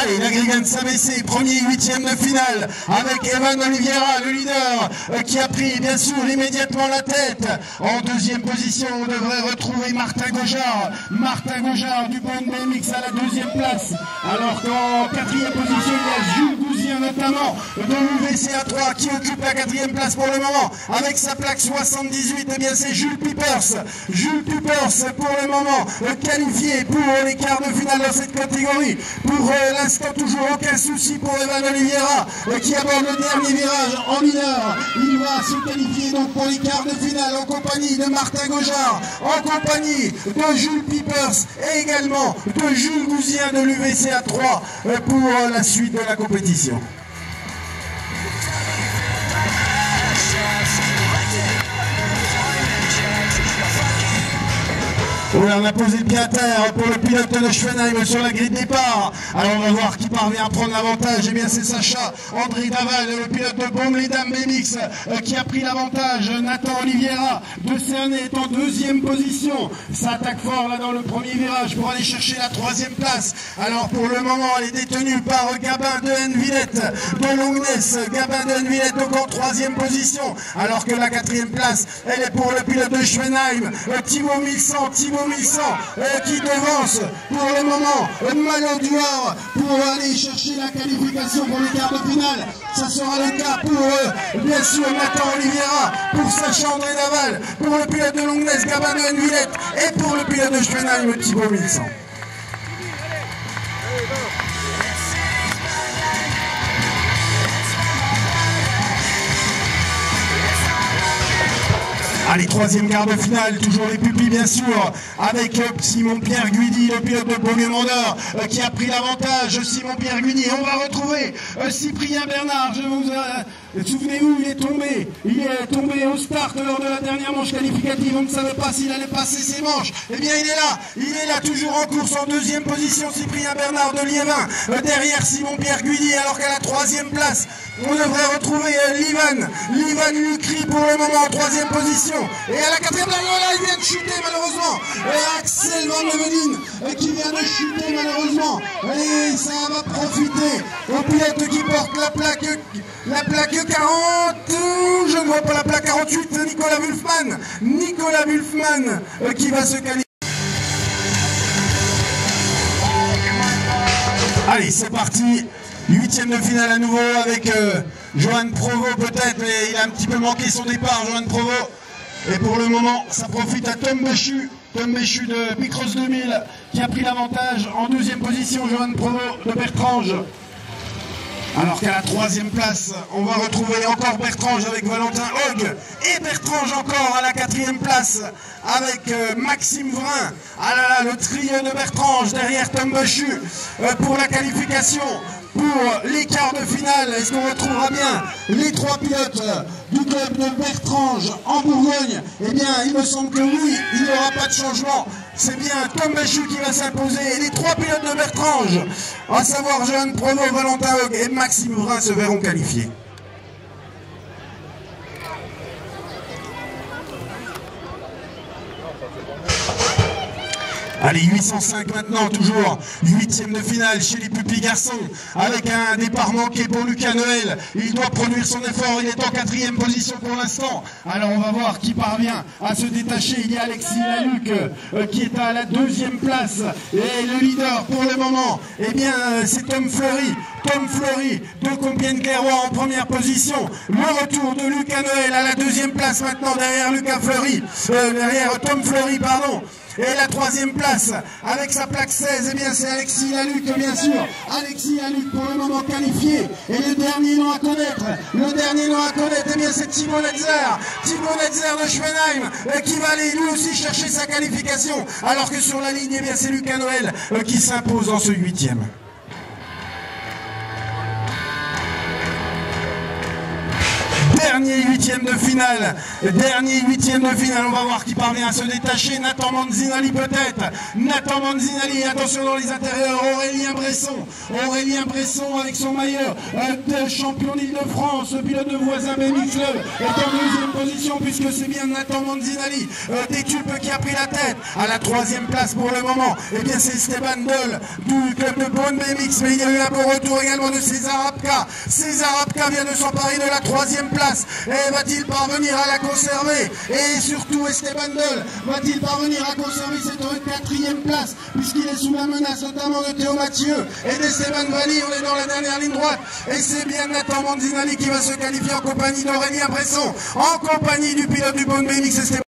Allez, la Grigane s'abaisser, premier huitième de finale, avec Evan Oliveira, le leader, euh, qui a pris bien sûr immédiatement la tête. En deuxième position, on devrait retrouver Martin Gojard. Martin Gojard du Bon BMX à la deuxième place. Alors qu'en quatrième position, il y a Jules Gouzien notamment de l'UVCA 3 qui occupe la quatrième place pour le moment. Avec sa plaque 78, eh bien c'est Jules Pipers. Jules Pipers pour le moment euh, qualifié pour les quarts de finale dans cette catégorie. Pour toujours aucun souci pour Evan Oliveira qui aborde le dernier virage en mineur. Il va se qualifier donc pour les quarts de finale en compagnie de Martin Gojard, en compagnie de Jules Pipers et également de Jules Gouzien de l'UVCA 3 euh, pour la suite de la compétition. On a posé le pied à terre pour le pilote de Schwenheim sur la grille de départ. Alors on va voir qui parvient à prendre l'avantage. Eh bien c'est Sacha André Daval, le pilote de Dames BMX, euh, qui a pris l'avantage. Nathan Oliveira de Cerné est en deuxième position. Ça attaque fort là dans le premier virage pour aller chercher la troisième place. Alors pour le moment, elle est détenue par Gabin de Hennevillette de Longness. Gabin de Hennevillette donc en troisième position. Alors que la quatrième place, elle est pour le pilote de Schwenheim, euh, Thibaut 1100. Thibaut 1100 qui devance pour le moment Malo Duard pour aller chercher la qualification pour les quarts de finale. Ça sera le cas pour bien sûr Nathan Oliveira, pour Sacha André Naval, pour le pilote de Longness Gabin de Hennevillette et pour le pilote de Schwenheim Thibaut 1100. Allez, troisième quart de finale, toujours les pupilles bien sûr, avec euh, Simon-Pierre Guidi, le pilote de Beaulieu-Mandeur, euh, qui a pris l'avantage. Simon-Pierre Guidi, on va retrouver euh, Cyprien Bernard, je vous... Souvenez-vous, il est tombé, il est tombé au start lors de la dernière manche qualificative, on ne savait pas s'il allait passer ses manches. Eh bien, il est là, il est là, toujours en course, en deuxième position, Cyprien Bernard de Liévin, derrière Simon-Pierre Guidi, alors qu'à la troisième place, on devrait retrouver euh, Livan, Livan Lucry pour le moment en troisième position. Et à la quatrième place, voilà, il vient de chuter malheureusement. Et Axel Van Levenin euh, qui vient de chuter malheureusement. Et ça va profiter au pilote qui porte la plaque, la plaque 40. Je ne vois pas la plaque 48, Nicolas Wulfmann. Nicolas Wulfmann euh, qui va se qualifier. Allez, c'est parti. Huitième de finale à nouveau avec euh, Johan Provo peut-être, mais il a un petit peu manqué son départ, Johan Provo. Et pour le moment, ça profite à Tom Béchu, Tom Béchu de Picross 2000, qui a pris l'avantage en deuxième position, Johan Provo de Bertrange. Alors qu'à la troisième place, on va retrouver encore Bertrange avec Valentin Hogg et Bertrange encore à la quatrième place avec euh, Maxime Vrin. Ah là là, le trio de Bertrange derrière Tom Bechu euh, pour la qualification pour les quarts de finale. Est-ce qu'on retrouvera bien les trois pilotes du club de Bertrange en Bourgogne? Eh bien, il me semble que oui, il n'y aura pas de changement. C'est bien Tom Béchu qui va s'imposer. Et les trois pilotes de Bertrange, à savoir Jeanne Provo, Valentin Hogg et Maxime Vrin, se verront qualifiés. Allez, 805 maintenant, toujours huitième de finale chez les pupilles garçons, avec un départ manqué pour Lucas Noël. Il doit produire son effort, il est en quatrième position pour l'instant. Alors on va voir qui parvient à se détacher. Il y a Alexis Laluc euh, qui est à la deuxième place. Et le leader pour le moment, eh bien euh, c'est Tom Fleury. Tom Fleury de Compiègne-Clairoy en première position. Le retour de Lucas Noël à la deuxième place maintenant derrière Lucas Fleury. Euh, derrière Tom Fleury, pardon. Et la troisième place, avec sa plaque 16, eh bien c'est Alexis Laluc, bien sûr. Alexis Laluc pour le moment qualifié. Et le dernier nom à connaître, le dernier nom à connaître, eh bien c'est Thibaut Netzer. Thibaut Netzer de Schwenheim, euh, qui va aller lui aussi chercher sa qualification. Alors que sur la ligne, eh bien c'est Lucas Noël euh, qui s'impose dans ce huitième. Dernier huitième de finale. Dernier huitième de finale. On va voir qui parvient à se détacher. Nathan Manzinali peut-être. Nathan Manzinali, attention dans les intérieurs. Aurélien Bresson. Aurélien Bresson avec son maillot de champion d'Île-de-France. Pilote de voisin BMX Club est en deuxième position puisque c'est bien Nathan Manzinali euh, qui a pris la tête. À la troisième place pour le moment, et eh bien c'est Esteban Doll du club de Bonne BMX. Mais il y a eu un beau retour également de César Apka. César Apka vient de s'emparer de la troisième place. Et va-t-il parvenir à la conserver Et surtout Esteban Doll va-t-il parvenir à conserver cette quatrième place puisqu'il est sous la menace notamment de Théo Mathieu et d'Esteban Valli. On est dans la dernière ligne droite. Et c'est bien Nathan Manzinali qui va se qualifier en compagnie d'Aurélien Bresson, en compagnie du pilote du Bonne BMX Esteban